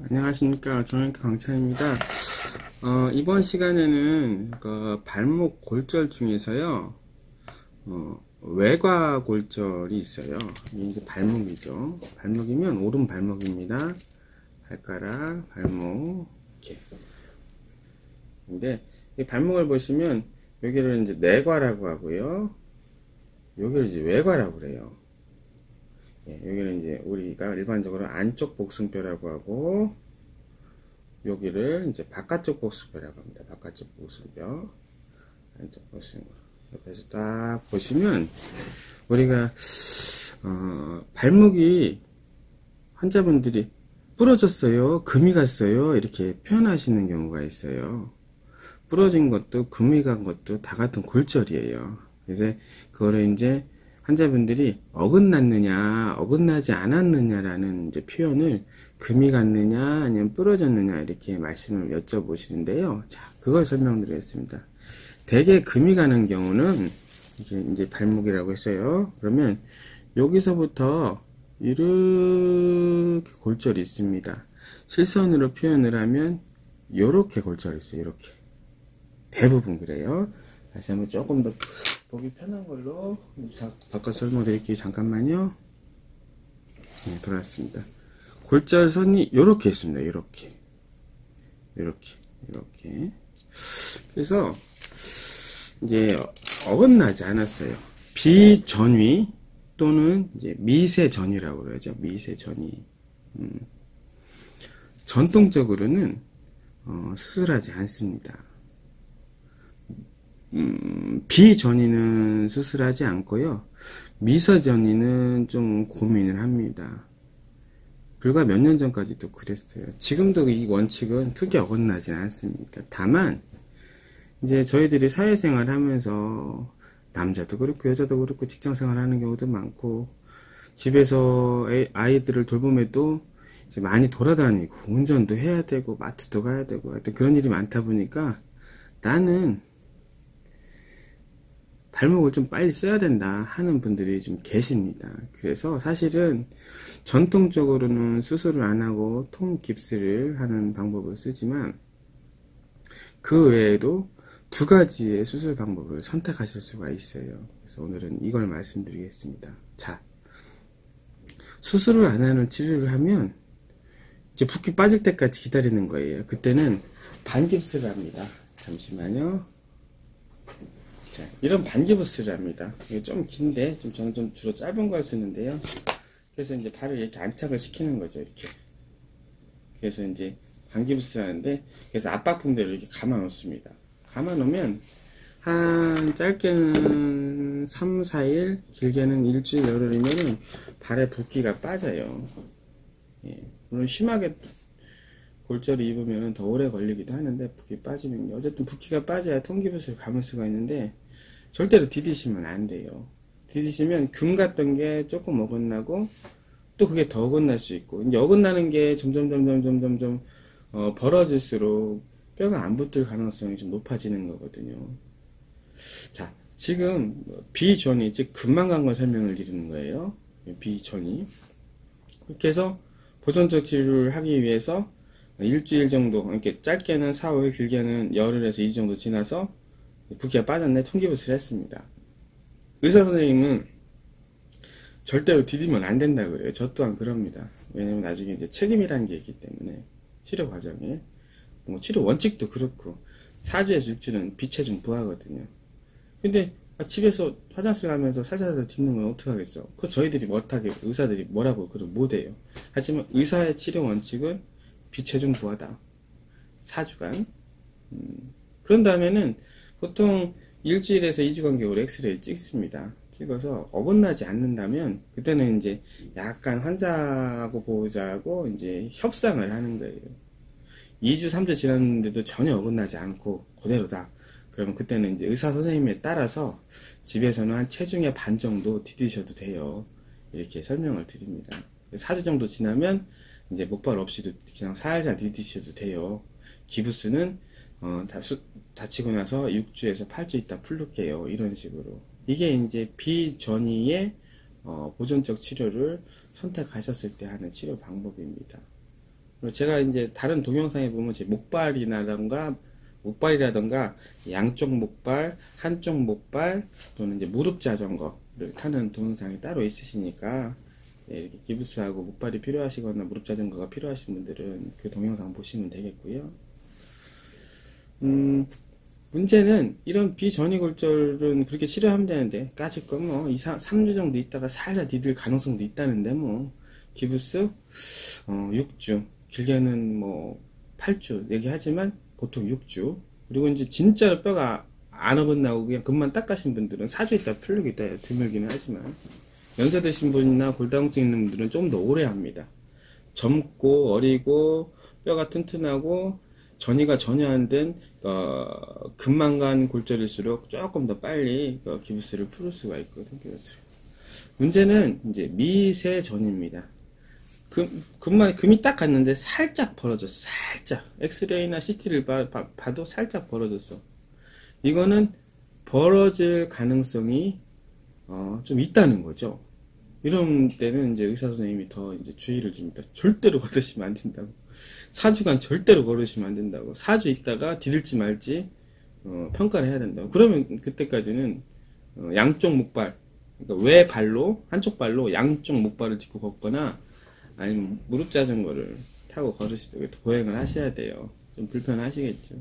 안녕하십니까 정형외과 강찬입니다. 어, 이번 시간에는 그 발목 골절 중에서요 어, 외과 골절이 있어요. 이게 발목이죠. 발목이면 오른 발목입니다. 발가락, 발목 이렇게. 근데 이 발목을 보시면 여기를 이제 내과라고 하고요. 여기를 이제 외과라고 그래요. 예, 여기는 이제 우리가 일반적으로 안쪽 복숭뼈라고 하고 여기를 이제 바깥쪽 복숭뼈라고 합니다. 바깥쪽 복숭뼈, 안쪽 복숭뼈. 옆에서 딱 보시면 우리가 어, 발목이 환자분들이 부러졌어요, 금이 갔어요 이렇게 표현하시는 경우가 있어요. 부러진 것도 금이 간 것도 다 같은 골절이에요. 그래서 그거를 이제 환자분들이 어긋났느냐, 어긋나지 않았느냐라는 이제 표현을 금이 갔느냐, 아니면 부러졌느냐, 이렇게 말씀을 여쭤보시는데요. 자, 그걸 설명드리겠습니다. 대개 금이 가는 경우는, 이게 이제 발목이라고 했어요. 그러면 여기서부터 이렇게 골절이 있습니다. 실선으로 표현을 하면, 이렇게 골절이 있어요, 이렇게. 대부분 그래요. 다시 한번 조금 더 보기 편한 걸로 바꿔 설명드릴게요. 잠깐만요. 네, 돌아왔습니다. 골절선이 이렇게 있습니다. 이렇게. 이렇게. 이렇게. 그래서 이제 어긋나지 않았어요. 비전위 또는 이제 미세전위라고 그러죠. 미세전위. 음. 전통적으로는 어, 수술하지 않습니다. 음, 비전이는 수술하지 않고요. 미서전이는 좀 고민을 합니다. 불과 몇 년 전까지도 그랬어요. 지금도 이 원칙은 크게 어긋나지 않습니다. 다만 이제 저희들이 사회생활 하면서 남자도 그렇고 여자도 그렇고 직장생활 하는 경우도 많고 집에서 아이들을 돌봄에도 이제 많이 돌아다니고 운전도 해야 되고 마트도 가야 되고 하여튼 그런 일이 많다 보니까 나는 발목을 좀 빨리 써야 된다 하는 분들이 좀 계십니다. 그래서 사실은 전통적으로는 수술을 안 하고 통 깁스를 하는 방법을 쓰지만 그 외에도 두 가지의 수술 방법을 선택하실 수가 있어요. 그래서 오늘은 이걸 말씀드리겠습니다. 자, 수술을 안 하는 치료를 하면 이제 붓기 빠질 때까지 기다리는 거예요. 그때는 반깁스를 합니다. 잠시만요. 자, 이런 반기부스를 합니다. 이게 좀 긴데, 좀 저는 좀 주로 짧은 걸 쓰는데요. 그래서 이제 발을 이렇게 안착을 시키는 거죠, 이렇게. 그래서 이제 반기부스를 하는데, 그래서 압박붕대를 이렇게 감아 놓습니다. 감아 놓으면, 한, 짧게는 3, 4일, 길게는 일주일, 열흘이면은 발에 붓기가 빠져요. 예. 물론 심하게 골절이 입으면 더 오래 걸리기도 하는데 붓기 빠지면 어쨌든 붓기가 빠져야 통기붓을 감을 수가 있는데 절대로 디디시면 안 돼요. 디디시면 금 같던 게 조금 어긋나고 또 그게 더 어긋날 수 있고 이제 어긋나는 게 점점 점점 점점 점 어, 벌어질수록 뼈가 안 붙을 가능성이 좀 높아지는 거거든요. 자, 지금 비전이 즉 금방 간걸 설명을 드리는 거예요. 비전이 이렇게 해서 보존적 치료를 하기 위해서 일주일 정도 이렇게 짧게는 4월 길게는 열흘에서 2주 정도 지나서 붓기가 빠졌네 통기부스를 했습니다. 의사 선생님은 절대로 디디면 안 된다 그래요. 저 또한 그럽니다. 왜냐면 나중에 이제 책임이라는 게 있기 때문에 치료 과정에 뭐 치료 원칙도 그렇고 4주에서 6주는 비체중 부하거든요. 근데 집에서 화장실 가면서 살살살 딛는 건 어떡하겠어. 그거 저희들이 못하게 의사들이 뭐라고 그럼 못해요. 하지만 의사의 치료 원칙은 비체중 부하다. 4주간. 음, 그런 다음에는 보통 일주일에서 2주 간격으로 엑스레이 찍습니다. 찍어서 어긋나지 않는다면 그때는 이제 약간 환자하고 보호자하고 이제 협상을 하는 거예요. 2주, 3주 지났는데도 전혀 어긋나지 않고 그대로다. 그러면 그때는 이제 의사 선생님에 따라서 집에서는 한 체중의 반 정도 디디셔도 돼요. 이렇게 설명을 드립니다. 4주 정도 지나면 이제 목발 없이도 그냥 살살 디디셔도 돼요. 기부스는 어, 다수, 다치고 나서 6주에서 8주 있다 풀릴게요. 이런 식으로. 이게 이제 비전이의 어, 보존적 치료를 선택하셨을 때 하는 치료 방법입니다. 제가 이제 다른 동영상에 보면 제 목발이라던가 목발이라던가 양쪽 목발, 한쪽 목발 또는 이제 무릎 자전거를 타는 동영상이 따로 있으시니까 네, 이렇게 기부스하고 목발이 필요하시거나 무릎 자전거가 필요하신 분들은 그 동영상 보시면 되겠고요. 음, 문제는 이런 비전이 골절은 그렇게 치료하면 되는데 까짓 건뭐 2, 3주 정도 있다가 살살 디딜 가능성도 있다는데 뭐 기부스 어, 6주. 길게는 뭐 8주 얘기하지만 보통 6주. 그리고 이제 진짜로 뼈가 안 어긋나고 그냥 금만 닦아신 분들은 4주 있다 풀리겠다 드물기는 하지만 연세 드신 분이나 골다공증 있는 분들은 좀 더 오래 합니다. 젊고 어리고 뼈가 튼튼하고 전이가 전혀 안 된 어, 금만간 골절일수록 조금 더 빨리 어, 기부스를 풀을 수가 있거든요. 기부스를. 문제는 이제 미세 전입니다. 금, 금만, 금이 딱 갔는데 살짝 벌어졌어. 살짝. 엑스레이나 CT를 봐, 봐, 도 살짝 벌어졌어. 이거는 벌어질 가능성이 어, 좀 있다는 거죠. 이런 때는 이제 의사 선생님이 더 이제 주의를 줍니다. 절대로 걸으시면 안 된다고. 4주간 절대로 걸으시면 안 된다고. 4주 있다가 디딜지 말지 어, 평가를 해야 된다고. 그러면 그때까지는 어, 양쪽 목발, 그러니까 외 발로 한쪽 발로 양쪽 목발을 딛고 걷거나 아니면 무릎 자전거를 타고 걸으시도 보행을 하셔야 돼요. 좀 불편하시겠죠.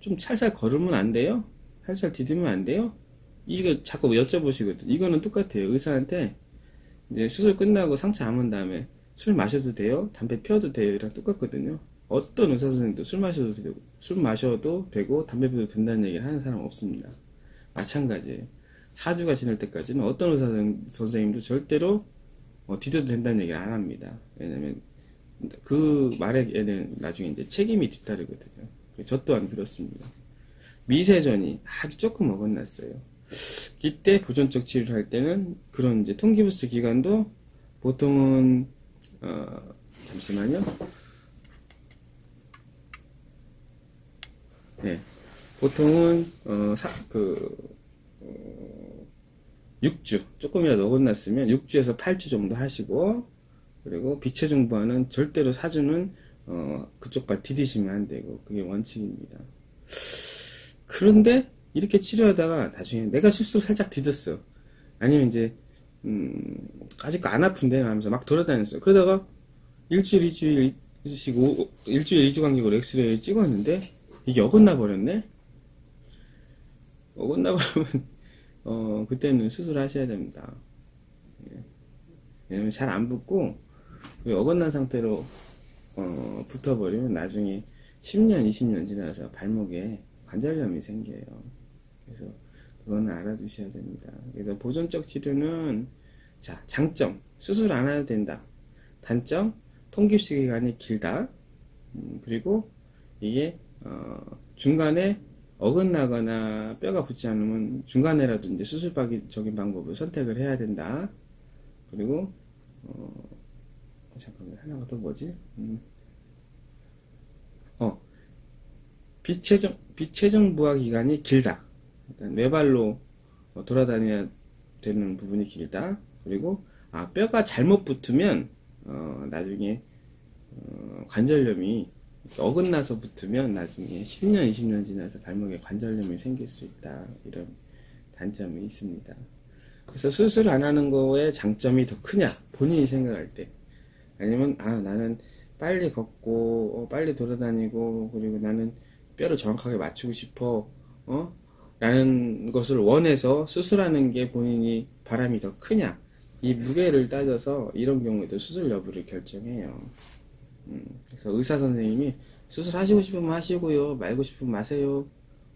좀 살살 걸으면 안 돼요? 살살 디디면 안 돼요? 이거 자꾸 여쭤보시거든. 이거는 똑같아요. 의사한테 이제 수술 끝나고 상처 아문 다음에 술 마셔도 돼요? 담배 피워도 돼요? 이랑 똑같거든요. 어떤 의사 선생님도 술 마셔도 되고, 술 마셔도 되고, 담배 피워도 된다는 얘기를 하는 사람 없습니다. 마찬가지예요. 사주가 지날 때까지는 어떤 의사 선생님도 절대로 어, 뒤져도 된다는 얘기를 안 합니다. 왜냐면 그 말에는 나중에 이제 책임이 뒤따르거든요. 저 또한 그렇습니다. 미세전이 아주 조금 어긋났어요. 이때 보존적 치료를 할 때는 그런 이제 통기부스 기간도 보통은 어, 잠시만요. 네. 보통은, 어, 사, 그, 어, 6주, 조금이라도 어긋났으면 6주에서 8주 정도 하시고, 그리고 비체중부와는 절대로 사주는, 어, 그쪽 발 디디시면 안 되고, 그게 원칙입니다. 그런데, 이렇게 치료하다가 나중에 내가 실수로 살짝 디뎠어. 아니면 이제, 음, 아직 안 아픈데 하면서 막 돌아다녔어요. 그러다가 일주일, 일주일, 일주일, 일주일, 이주 간격으로 엑스레이를 찍었는데 이게 어긋나 버렸네? 어긋나 버리면, 어, 그때는 수술하셔야 됩니다. 예. 왜냐면 잘 안 붙고, 어긋난 상태로, 어, 붙어버리면 나중에 10년, 20년 지나서 발목에 관절염이 생겨요. 그래서 그거는 알아두셔야 됩니다. 그래서 보존적 치료는 자 장점 수술 안 해도 된다. 단점 통기식 기간이 길다. 음, 그리고 이게 어, 중간에 어긋나거나 뼈가 붙지 않으면 중간에라도 이제 수술적인 방법을 선택을 해야 된다. 그리고 어, 잠깐만 하나가 또 뭐지? 음. 어 비체정 비체정 부하 기간이 길다. 외발로 돌아다녀야 되는 부분이 길다. 그리고 아 뼈가 잘못 붙으면 어, 나중에 어, 관절염이 어긋나서 붙으면 나중에 10년, 20년 지나서 발목에 관절염이 생길 수 있다. 이런 단점이 있습니다. 그래서 수술 안 하는 거에 장점이 더 크냐? 본인이 생각할 때. 아니면, 아, 나는 빨리 걷고, 어, 빨리 돌아다니고, 그리고 나는 뼈를 정확하게 맞추고 싶어, 어? 라는 것을 원해서 수술하는 게 본인이 바람이 더 크냐. 이 무게를 따져서 이런 경우에도 수술 여부를 결정해요. 음, 그래서 의사 선생님이 수술하시고 싶으면 하시고요. 말고 싶으면 마세요.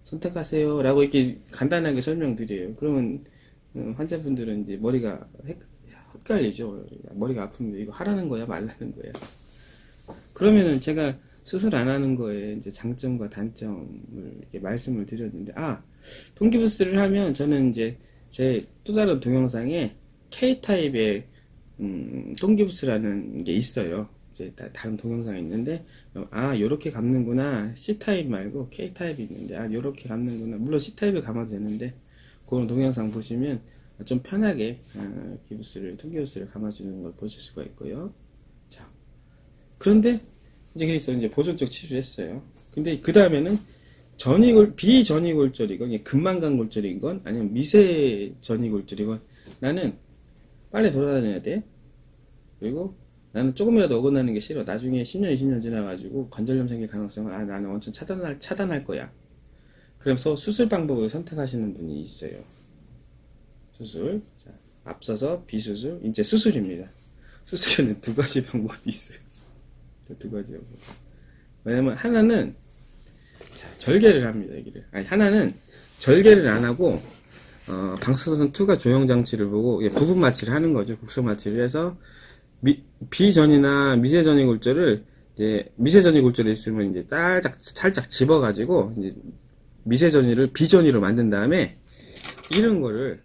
선택하세요. 라고 이렇게 간단하게 설명드려요. 그러면 음, 환자분들은 이제 머리가 헷갈리죠. 머리가 아픈데 이거 하라는 거야? 말라는 거야? 그러면은 제가 수술 안 하는 거에 이제 장점과 단점을 이렇게 말씀을 드렸는데, 아, 동기부스를 하면 저는 이제 제 또 다른 동영상에 K타입의, 음, 동기부스라는 게 있어요. 이제 다른 동영상이 있는데, 아, 요렇게 감는구나. C타입 말고 K타입이 있는데, 아, 요렇게 감는구나. 물론 C타입을 감아도 되는데, 그런 동영상 보시면 좀 편하게, 어, 기부스를, 통기부스를 감아주는 걸 보실 수가 있고요. 자, 그런데 이제 그래서 이제 보존적 치료를 했어요. 근데 그 다음에는 전이골 비전이골절이건 금만간 골절이건 아니면 미세 전이골절이건 나는 빨리 돌아다녀야 돼. 그리고 나는 조금이라도 어긋나는 게 싫어. 나중에 10년, 20년 지나가지고 관절염 생길 가능성을 아 나는 완전 차단할 차단할 거야. 그래서 수술 방법을 선택하시는 분이 있어요. 수술. 자, 앞서서 비수술, 이제 수술입니다. 수술에는 두 가지 방법이 있어요. 두 가지 방법. 왜냐면 하나는 자, 절개를 합니다. 여기를. 아니 하나는 절개를 안 하고 어, 방사선 투과 조형 장치를 보고 예, 부분 마취를 하는 거죠. 국소 마취를 해서 미, 비전이나 미세전이 골절을 이제 미세전이 골절이 있으면 이제 살짝 살짝 집어가지고 이제 미세전이를 비전이로 만든 다음에 이런 거를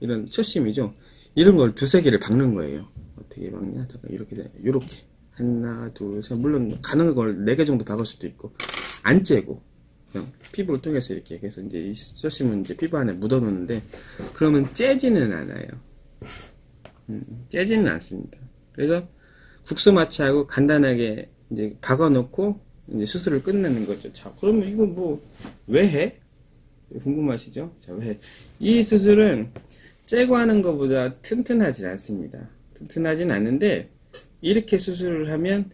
이런 첫심이죠. 이런 걸 두세 개를 박는 거예요. 어떻게 박냐? 이렇게 돼. 이렇게 하나, 둘, 셋. 물론 가능한 걸 네 개 정도 박을 수도 있고 안 째고 그냥 피부를 통해서 이렇게 그래서 이제 이 첫심은 이제 피부 안에 묻어 놓는데 그러면 째지는 않아요. 음, 째지는 않습니다. 그래서 국수 마취하고 간단하게 이제 박아놓고 이제 수술을 끝내는 거죠. 자, 그러면 이거 뭐 왜 해? 궁금하시죠? 자, 왜 해? 이 수술은 째고 하는 것보다 튼튼하지 않습니다. 튼튼하진 않은데 이렇게 수술을 하면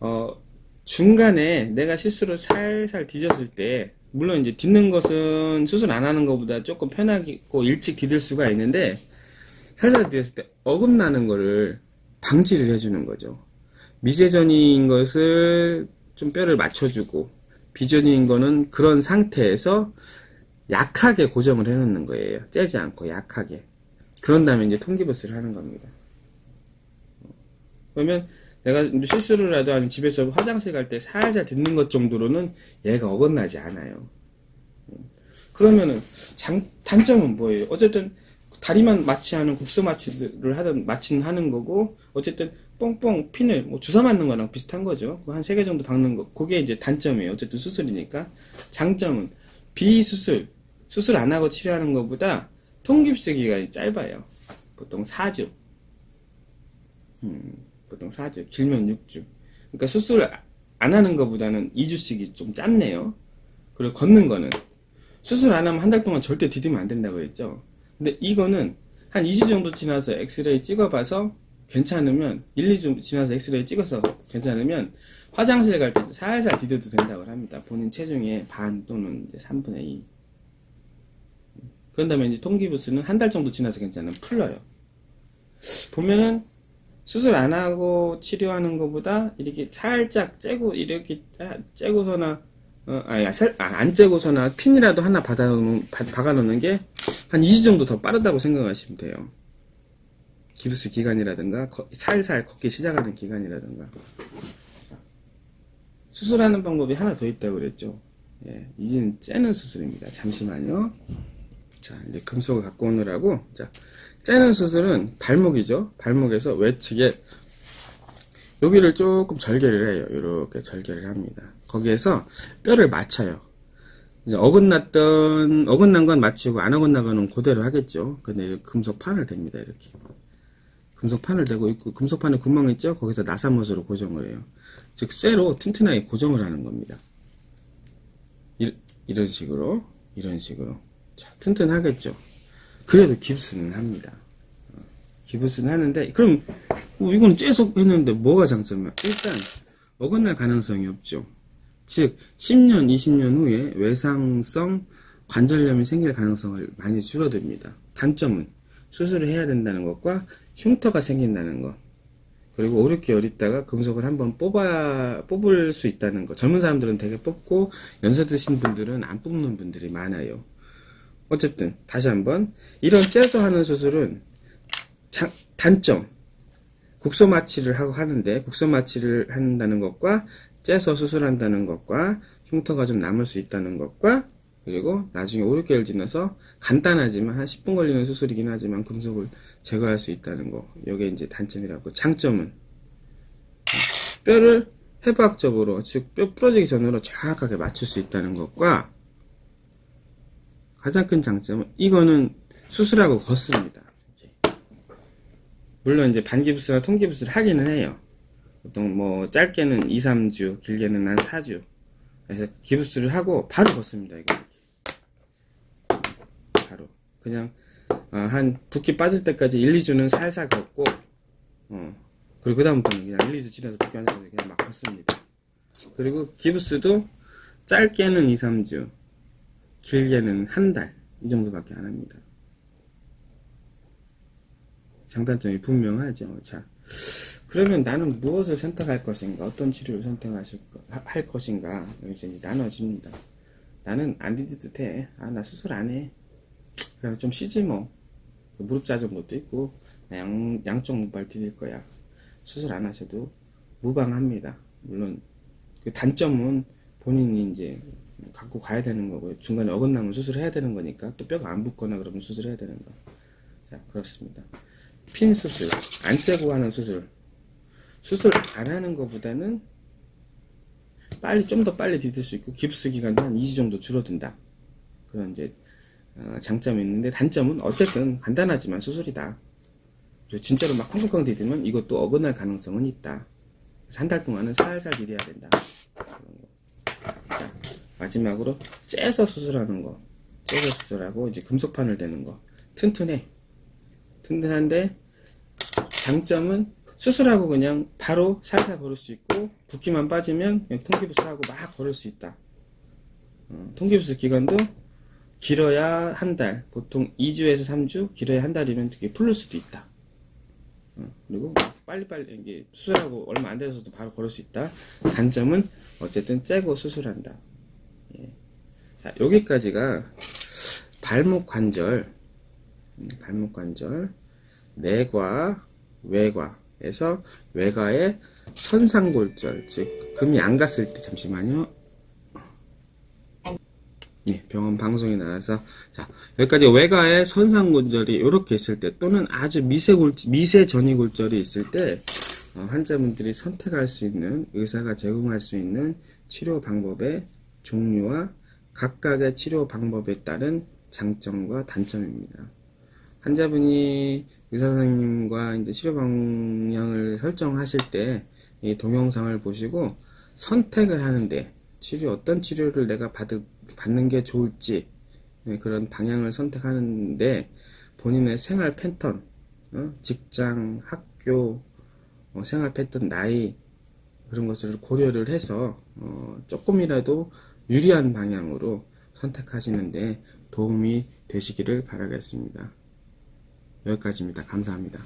어 중간에 내가 실수로 살살 뒤졌을 때 물론 이제 뒤는 것은 수술 안 하는 것보다 조금 편하고 일찍 디딜 수가 있는데 살살 뒤졌을 때 어긋나는 거를 방지를 해주는 거죠. 미세전인 것을 좀 뼈를 맞춰주고 비전인 거는 그런 상태에서 약하게 고정을 해놓는 거예요. 째지 않고 약하게. 그런 다음에 이제 통기부스를 하는 겁니다. 그러면 내가 실수를 하도 아니 집에서 화장실 갈 때 살살 듣는 것 정도로는 얘가 어긋나지 않아요. 그러면은 장, 단점은 뭐예요? 어쨌든 다리만 마취하는 국소 마취를 하던 마취는 하는 거고 어쨌든 뽕뽕 핀을 뭐 주사 맞는 거랑 비슷한 거죠. 한 세 개 정도 박는 거. 그게 이제 단점이에요. 어쨌든 수술이니까. 장점은 비수술 수술 안 하고 치료하는 것보다 통깁스 기간이 짧아요. 보통 4주. 음, 보통 4주. 길면 6주. 그러니까 수술 안 하는 것보다는 2주씩이 좀 짧네요. 그리고 걷는 거는 수술 안 하면 한 달 동안 절대 디디면 안 된다고 했죠. 근데 이거는 한 2주 정도 지나서 엑스레이 찍어봐서 괜찮으면 1, 2주 지나서 엑스레이 찍어서 괜찮으면 화장실 갈 때 살살 디뎌도 된다고 합니다. 본인 체중의 반 또는 3분의 2. 그런 다음에 이제 통기부스는 한 달 정도 지나서 괜찮으면 풀러요. 보면은 수술 안 하고 치료하는 것보다 이렇게 살짝 째고 이렇게 째고서나 어, 아니, 살, 아, 안 째고서나 핀이라도 하나 받아놓는, 박아놓는 게 한 2주 정도 더 빠르다고 생각하시면 돼요. 기부스 기간이라든가 거, 살살 걷기 시작하는 기간이라든가 수술하는 방법이 하나 더 있다고 그랬죠. 예, 이제는 째는 수술입니다. 잠시만요. 자, 이제 금속을 갖고 오느라고. 자, 째는 수술은 발목이죠. 발목에서 외측에 여기를 조금 절개를 해요. 이렇게 절개를 합니다. 거기에서 뼈를 맞춰요. 이제 어긋났던 어긋난 건 맞추고 안 어긋난 거는 그대로 하겠죠. 근데 금속 판을 댑니다. 이렇게 금속 판을 대고 있고 금속 판에 구멍 있죠. 거기서 나사못으로 고정을 해요. 즉 쇠로 튼튼하게 고정을 하는 겁니다. 이, 이런 식으로 이런 식으로 자, 튼튼하겠죠. 그래도 깁스는 합니다. 어, 깁스는 하는데, 그럼, 뭐 이건 계속 했는데 뭐가 장점이야? 일단, 어긋날 가능성이 없죠. 즉, 10년, 20년 후에 외상성 관절염이 생길 가능성을 많이 줄어듭니다. 단점은 수술을 해야 된다는 것과 흉터가 생긴다는 것. 그리고 5, 6개월 있다가 금속을 한번 뽑아, 뽑을 수 있다는 것. 젊은 사람들은 되게 뽑고, 연세 드신 분들은 안 뽑는 분들이 많아요. 어쨌든 다시 한번 이런 째서 하는 수술은 장, 단점 국소 마취를 하고 하는데 국소 마취를 한다는 것과 째서 수술한다는 것과 흉터가 좀 남을 수 있다는 것과 그리고 나중에 5, 6개월 지나서 간단하지만 한 10분 걸리는 수술이긴 하지만 금속을 제거할 수 있다는 거. 이게 이제 단점이라고. 장점은 뼈를 해부학적으로 즉 뼈 부러지기 전으로 정확하게 맞출 수 있다는 것과 가장 큰 장점은 이거는 수술하고 걷습니다. 물론 이제 반기부스나 통기부스를 하기는 해요. 보통 뭐 짧게는 2, 3주, 길게는 한 4주. 그래서 기부스를 하고 바로 걷습니다. 이거. 바로 그냥 어, 한 붓기 빠질 때까지 1, 2주는 살살 걷고 어, 그리고 그 다음부터는 그냥 1, 2주 지나서 붓기 안 나서 그냥 막 걷습니다. 그리고 기부스도 짧게는 2, 3주, 길게는 한 달 이 정도밖에 안 합니다. 장단점이 분명하죠. 자, 그러면 나는 무엇을 선택할 것인가, 어떤 치료를 선택하실 거, 하- 할 것인가, 여기서 이제 나눠집니다. 나는 안 돼. 아, 나 수술 안 해. 그냥 좀 쉬지 뭐. 무릎 자전 것도 있고, 나 양, 양쪽 무발 디딜 거야. 수술 안 하셔도 무방합니다. 물론, 그 단점은 본인이 이제 갖고 가야 되는 거고요. 중간에 어긋나면 수술해야 되는 거니까, 또 뼈가 안 붙거나 그러면 수술해야 되는 거. 자, 그렇습니다. 핀 수술, 안 째고 하는 수술. 수술 안 하는 것보다는 빨리, 좀 더 빨리 디딜 수 있고, 깁스 기간도 한 2주 정도 줄어든다. 그런 이제, 어, 장점이 있는데, 단점은 어쨌든 간단하지만 수술이다. 진짜로 막 콩콩콩 디디면 이것도 어긋날 가능성은 있다. 한 달 동안은 살살 디뎌야 된다. 마지막으로 째서 수술하는 거. 째서 수술하고 이제 금속판을 대는 거. 튼튼해. 튼튼한데 장점은 수술하고 그냥 바로 살살 걸을 수 있고 붓기만 빠지면 통기부스하고 막 걸을 수 있다. 어, 통기부스 기간도 길어야 한 달, 보통 2주에서 3주, 길어야 한 달이면 되게 풀릴 수도 있다. 어, 그리고 빨리빨리 이게 수술하고 얼마 안 돼서도 바로 걸을 수 있다. 단점은 어쨌든 째고 수술한다. 예. 자, 여기까지가 발목 관절, 음, 발목 관절, 내과, 외과에서 외과의 선상골절, 즉 금이 안 갔을 때 잠시만요. 예, 병원 방송에 나와서 자 여기까지 외과의 선상골절이 이렇게 있을 때 또는 아주 미세 골 미세 전이 골절이 있을 때 어, 환자분들이 선택할 수 있는 의사가 제공할 수 있는 치료 방법의 종류와 각각의 치료 방법에 따른 장점과 단점입니다. 환자분이 의사 선생님과 이제 치료 방향을 설정하실 때 이 동영상을 보시고 선택을 하는데 치료 어떤 치료를 내가 받을, 받는 게 좋을지 네, 그런 방향을 선택하는데 본인의 생활 패턴, 어? 직장, 학교, 어, 생활 패턴, 나이 그런 것들을 고려를 해서 어, 조금이라도 유리한 방향으로 선택하시는데 도움이 되시기를 바라겠습니다. 여기까지입니다. 감사합니다.